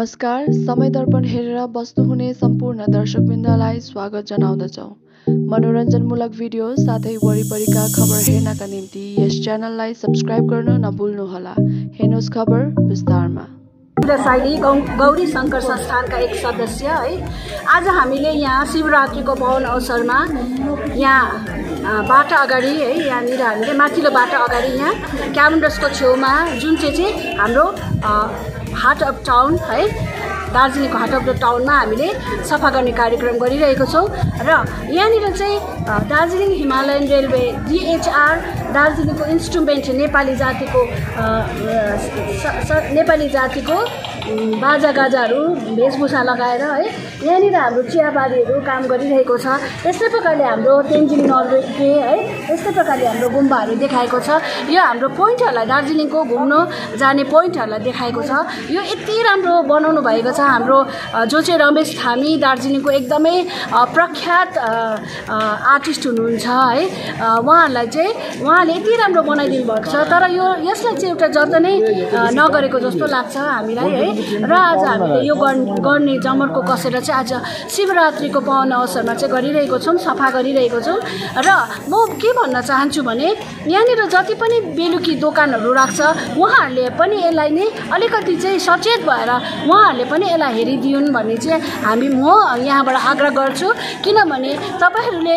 नमस्कार समय दर्पण हेरेर बस्नुहुने सम्पूर्ण दर्शकवृन्दलाई स्वागत जनाउँदछौँ। मनोरञ्जनमूलक भिडियो साथै वरिपरिका खबर हेर्नका निम्ति यस च्यानललाई सब्सक्राइब गर्न नभुल्नुहोला। हेर्नुहोस् खबर विस्तारमा। साइली गौ गौरी शङ्कर संस्थानका एक सदस्य है। आज हामीले यहाँ शिवरात्रिको पावन अवसरमा यहाँ बाटा अगाडि है यहाँनिर हामीले माथिल्लो बाटा अगाडि यहाँ क्यालेन्डर्सको छेउमा जुन चाहिँ चाहिँ हाम्रो हार्ट अफ टाउन है? दार्जिलिङको हार्ट अफ द टाउनमा हामीले सफा गर्ने कार्यक्रम गरिरहेको छौँ। र यहाँनिर चाहिँ दार्जिलिङ हिमालयन रेलवे डिएचआर दार्जिलिङको इन्स्ट्रुमेन्ट नेपाली जातिको नेपाली जातिको बाजागाजाहरू वेशभूषा लगाएर है यहाँनिर हाम्रो चियाबारीहरू काम गरिरहेको छ। यस्तै प्रकारले हाम्रो तेन्जिङ नर्वे है यस्तै प्रकारले हाम्रो गुम्बाहरू देखाएको छ। यो हाम्रो पोइन्टहरूलाई दार्जिलिङको घुम्न जाने पोइन्टहरूलाई देखाएको छ। यो यति राम्रो बनाउनु भएको छ हाम्रो जो चाहिँ रमेश थामी दार्जिलिङको एकदमै प्रख्यात आर्टिस्ट हुनुहुन्छ है। उहाँहरूलाई चाहिँ उहाँले यति राम्रो बनाइदिनु भएको छ तर यो यसलाई चाहिँ एउटा जतनै नगरेको जस्तो लाग्छ हामीलाई है। र आज हामीले यो गर्- गर्ने जमर्को कसेर चाहिँ आज शिवरात्रिको पावन अवसरमा चाहिँ गरिरहेको छौँ सफा गरिरहेको छौँ। र म के भन्न चाहन्छु भने यहाँनिर जति पनि बेलुकी दोकानहरू राख्छ उहाँहरूले पनि यसलाई नै अलिकति चाहिँ सचेत भएर उहाँहरूले पनि यसलाई हेरिदिउन् भन्ने चाहिँ हामी म यहाँबाट आग्रह गर्छु। किनभने तपाईँहरूले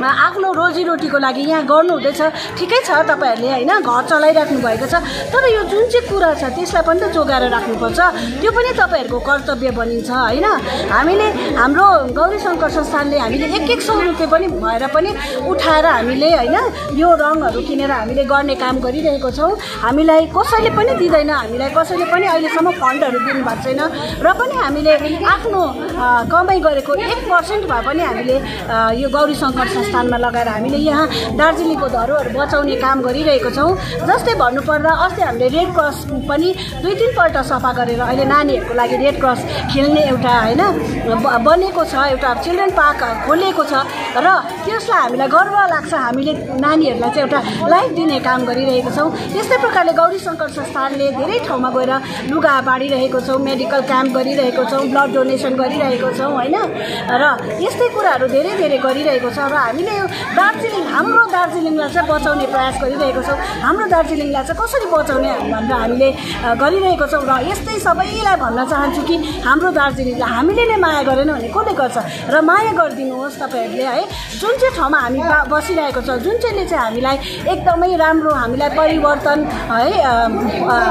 आफ्नो रोजीरोटीको लागि यहाँ गर्नु हुँदैछ ठिकै छ तपाईँहरूले होइन घर चलाइराख्नु भएको छ। तर यो जुन चाहिँ कुरा छ त्यसलाई पनि त जोगाएर राख्नुपर्छ। त्यो पनि तपाईँहरूको कर्तव्य बनिन्छ होइन? हामीले हाम्रो गौरी शङ्कर संस्थानले हामीले एक एक सौ रुपियाँ पनि भएर पनि उठाएर हामीले होइन यो रङहरू किनेर हामीले गर्ने काम गरिरहेको छौँ। हामीलाई कसैले पनि दिँदैन हामीलाई कसैले पनि अहिलेसम्म फन्डहरू दिनुभएको छैन। र पनि हामीले आफ्नो कमाइ गरेको एक पर्सेन्ट भए पनि हामीले यो गौरी शङ्कर संस्थानमा लगाएर हामीले यहाँ दार्जिलिङको धरोहर बचाउने काम गरिरहेको छौँ। जस्तै भन्नुपर्दा अस्ति हामीले रेड क्रस पनि दुई तिनपल्ट सफा गरेर अहिले नानीहरूको लागि रेड क्रस खेल्ने एउटा होइन बनेको छ एउटा चिल्ड्रेन पार्क खोलिएको छ र त्यसलाई हामीलाई गर्व लाग्छ। हामीले नानीहरूलाई चाहिँ एउटा लाइफ दिने काम गरिरहेको छौँ। यस्तै प्रकारले गौरी शङ्कर संस्थानले धेरै ठाउँमा गएर लुगा बाँडिरहेको छौँ मेडिकल क्याम्प गरिरहेको छौँ ब्लड डोनेसन गरिरहेको छौँ होइन र यस्तै कुराहरू धेरै धेरै गरिरहेको छ र हामीले यो दार्जिलिङ हाम्रो दार्जिलिङलाई चाहिँ बचाउने प्रयास गरिरहेको छौँ। हाम्रो दार्जिलिङलाई चाहिँ कसरी बचाउने भनेर हामीले गरिरहेको छौँ र यस्तै सबैलाई भन्न चाहन्छु कि हाम्रो दार्जिलिङलाई हामीले नै माया गरेन भने कसले गर्छ? र माया गरिदिनुहोस् तपाईँहरूले है। जुन चाहिँ ठाउँमा हामी बसिरहेको छ जुन चाहिँले चाहिँ हामीलाई एकदमै राम्रो हामीलाई परिवर्तन है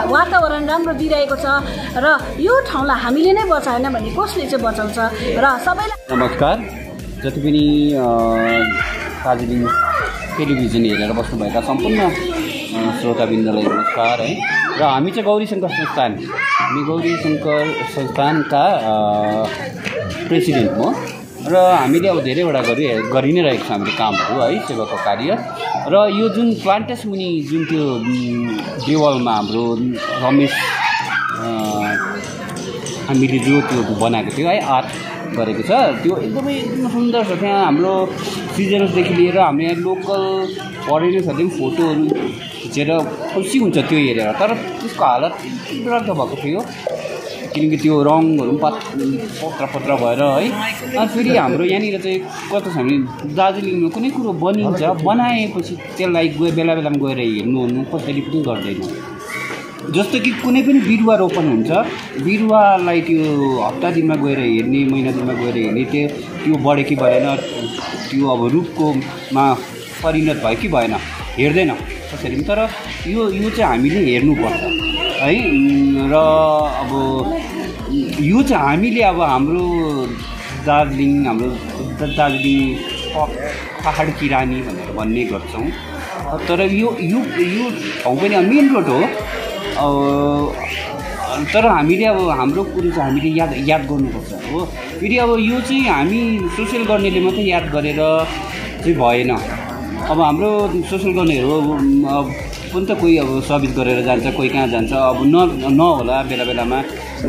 वातावरण राम्रो दिइरहेको छ र यो ठाउँलाई हामीले नै बचाएन भने कसले चाहिँ बचाउँछ? र सबैलाई नमस्कार। जति पनि दार्जिलिङ टेलिभिजन हेरेर बस्नुभएका सम्पूर्ण श्रोताबिन्दलाई नमस्कार है। र हामी चाहिँ गौरी शङ्कर संस्थान हामी गौरी शङ्कर संस्थानका प्रेसिडेन्ट हो। र हामीले अब धेरैवटा गरि गरि नै रहेको छ हामीले कामहरू है सेवाको कार्य। र यो जुन प्लान्टेस मुनि जुन त्यो देवालमा हाम्रो रमेश हामीले जो त्यो बनाएको थियो है आर्ट गरेको छ। त्यो एकदमै एकदम सुन्दर छ। त्यहाँ हाम्रो सिजनर्सदेखि लिएर हाम्रो यहाँ लोकल फरेनर्सहरूले पनि फोटोहरू खिचेर खुसी हुन्छ त्यो हेरेर। तर त्यसको हालत डरलाग्दो भएको थियो। किनकि त्यो रङहरू पनि पत पत्र पत्र भएर है। अनि फेरि हाम्रो यहाँनिर चाहिँ कस्तो छ भने दार्जिलिङमा कुनै कुरो बनिन्छ। बनाएपछि त्यसलाई गए बेला बेलामा गएर हेर्नु ओर्नु कसैले पनि गर्दैन। जस्तो कि कुनै पनि बिरुवा रोपन हुन्छ बिरुवालाई त्यो हप्ता दिनमा गएर हेर्ने महिना दिनमा गएर हेर्ने त्यो त्यो बढ्यो कि भएन त्यो अब रुखकोमा परिणत भयो कि भएन हेर्दैन कसरी तर यो यो चाहिँ हामीले हेर्नुपर्छ है? र अब यो चाहिँ हामीले अब हाम्रो दार्जिलिङ हाम्रो दार्जिलिङ प- पाहाडकी रानी भनेर भन्ने गर्छौँ। तर यो यो यो ठाउँ पनि मेन रोड हो। अब तर हामीले अब हाम्रो कुरो चाहिँ हामीले याद याद गर्नुपर्छ हो। फेरि अब यो चाहिँ हामी सोसियल गर्नेले मात्रै याद गरेर चाहिँ भएन। अब हाम्रो सोसियल गर्नेहरू अब पनि त कोही अब सर्भिस गरेर जान्छ कोही कहाँ जान्छ अब न नहोला बेला बेलामा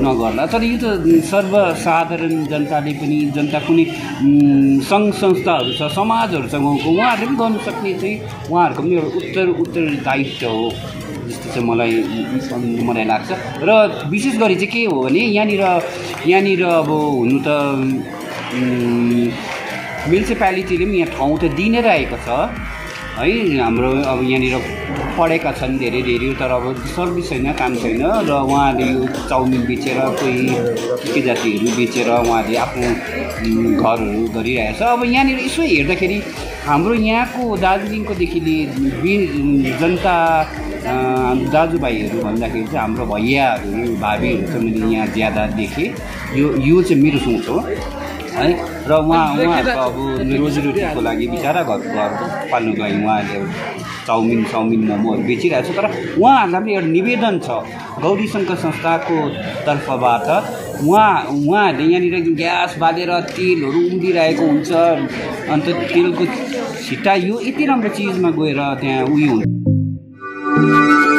नगर्ला। तर यो त सर्वसाधारण जनताले पनि जनता कुनै सङ्घ संस्थाहरू छ समाजहरू छ गाउँको उहाँहरूले पनि गर्नु सक्ने चाहिँ उहाँहरूको पनि एउटा उत्तर उत्तरदायित्व हो जस्तो चाहिँ मलाई मलाई लाग्छ। र विशेष गरी चाहिँ के हो भने यहाँनिर यहाँनिर अब हुनु त म्युनिसिपालिटीले पनि यहाँ ठाउँ त दिइ नै रहेको छ। है हाम्रो अब यहाँनिर पढेका छन् धेरै धेरै तर अब सर्भिस छैन काम छैन। र उहाँले यो चाउमिन बेचेर कोही के जातिहरू बेचेर उहाँले आफ्नो घरहरू गरिरहेको छ अब यहाँनिर यसो हेर्दाखेरि हाम्रो यहाँको दार्जिलिङकोदेखि लिएर जनता दाजुभाइहरू भन्दाखेरि चाहिँ हाम्रो भैयाहरू भाबीहरू चाहिँ मैले यहाँ ज्यादा देखेँ। यो यो चाहिँ मेरो सोच हो है। र उहाँ उहाँहरूको अब रोजीरोटीको लागि बिचरा घर घर पाल्नुको लागि उहाँले। चाउमिन चाउमिन मोमोहरू बेचिरहेको छ। तर उहाँहरूलाई पनि एउटा निवेदन छ गौरी शङ्कर संस्थाको तर्फबाट। उहाँ उहाँहरूले यहाँनिर ग्यास बालेर तेलहरू उम्लिरहेको हुन्छ। अन्त तेलको छिट्टा यो यति राम्रो चिजमा गएर त्यहाँ उयो हुन्छ